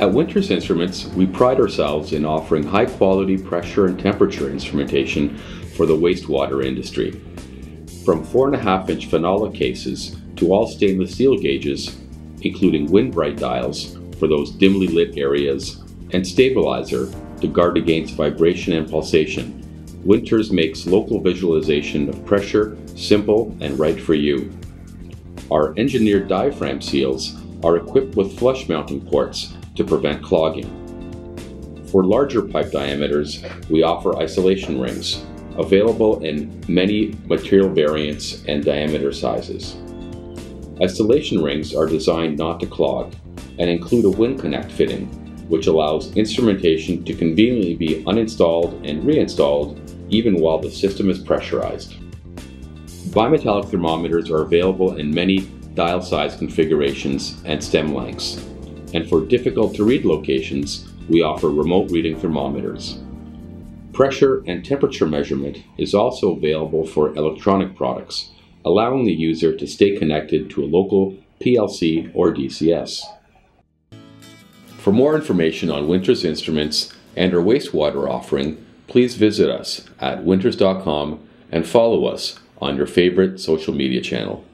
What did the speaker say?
At Winters Instruments, we pride ourselves in offering high quality pressure and temperature instrumentation for the wastewater industry. From 4.5 inch phenolic cases to all stainless steel gauges, including wind bright dials for those dimly lit areas, and stabilizer to guard against vibration and pulsation, Winters makes local visualization of pressure simple and right for you. Our engineered diaphragm seals are equipped with flush mounting ports to prevent clogging. For larger pipe diameters, we offer isolation rings, available in many material variants and diameter sizes. Isolation rings are designed not to clog and include a wind connect fitting, which allows instrumentation to conveniently be uninstalled and reinstalled even while the system is pressurized. Bimetallic thermometers are available in many dial size configurations and stem lengths, and for difficult to read locations, we offer remote reading thermometers. Pressure and temperature measurement is also available for electronic products, allowing the user to stay connected to a local PLC or DCS. For more information on Winters Instruments and our wastewater offering, please visit us at winters.com and follow us on your favorite social media channel.